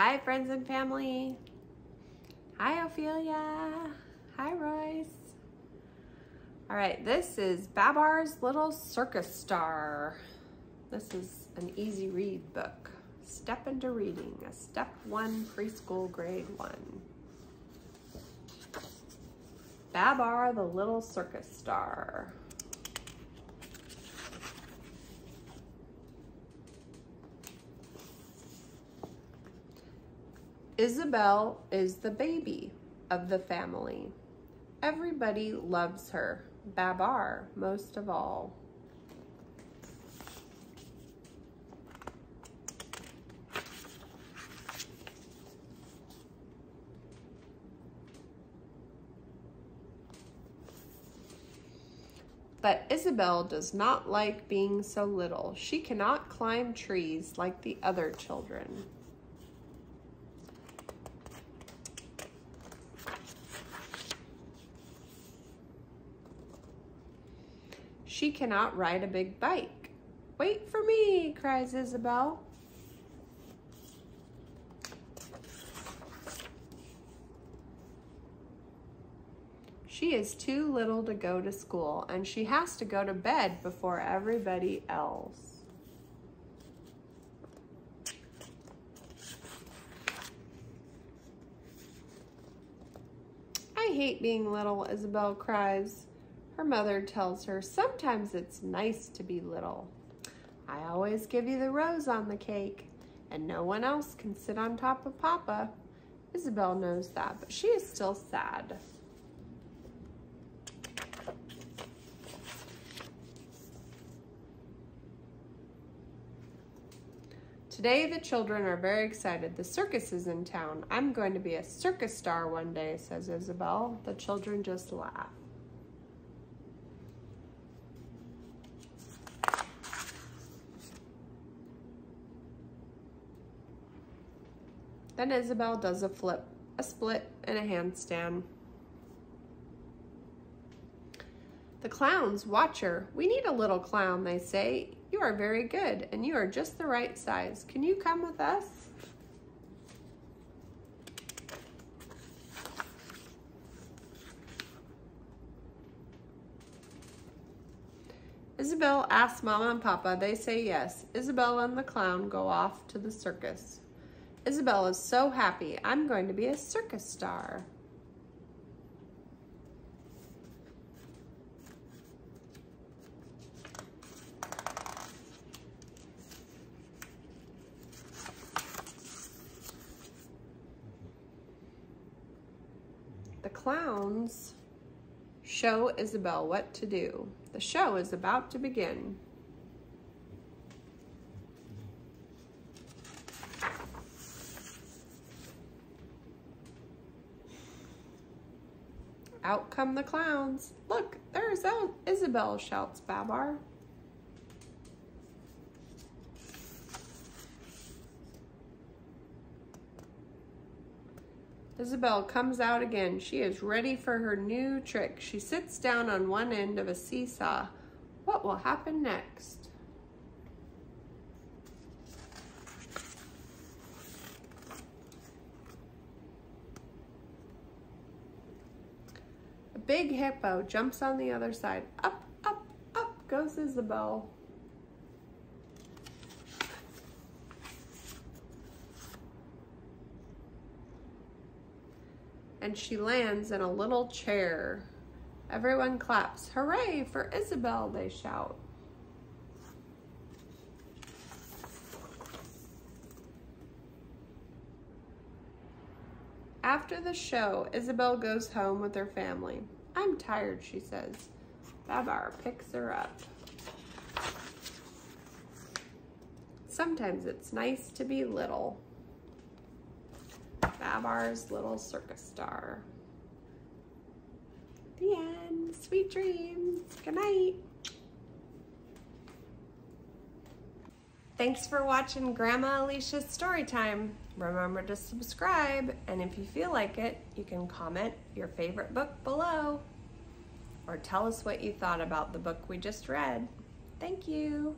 Hi, friends and family. Hi, Ophelia. Hi, Royce. All right, this is Babar's Little Circus Star. This is an easy read book. Step into reading, a step one preschool grade one. Babar the Little Circus Star. Isabelle is the baby of the family. Everybody loves her, Babar most of all. But Isabelle does not like being so little. She cannot climb trees like the other children. She cannot ride a big bike. Wait for me, cries Isabelle. She is too little to go to school and she has to go to bed before everybody else. I hate being little, Isabelle cries. Her mother tells her, sometimes it's nice to be little. I always give you the rose on the cake, and no one else can sit on top of Papa. Isabelle knows that, but she is still sad. Today the children are very excited. The circus is in town. I'm going to be a circus star one day, says Isabelle. The children just laugh. Then Isabelle does a flip, a split, and a handstand. The clowns watch her. We need a little clown, they say. You are very good, and you are just the right size. Can you come with us? Isabelle asks Mama and Papa. They say yes. Isabelle and the clown go off to the circus. Isabelle is so happy. I'm going to be a circus star. The clowns show Isabelle what to do. The show is about to begin. Out come the clowns. Look, there's Isabelle, shouts Babar. Isabelle comes out again. She is ready for her new trick. She sits down on one end of a seesaw. What will happen next? Big hippo jumps on the other side. Up, up, up goes Isabelle. and she lands in a little chair. Everyone claps. Hooray for Isabelle, they shout. After the show, Isabelle goes home with her family. I'm tired, she says. Babar picks her up. Sometimes it's nice to be little. Babar's Little Circus Star. The end. Sweet dreams. Good night. Thanks for watching Grandma Alicia's story time. Remember to subscribe, and if you feel like it, you can comment your favorite book below or tell us what you thought about the book we just read. Thank you.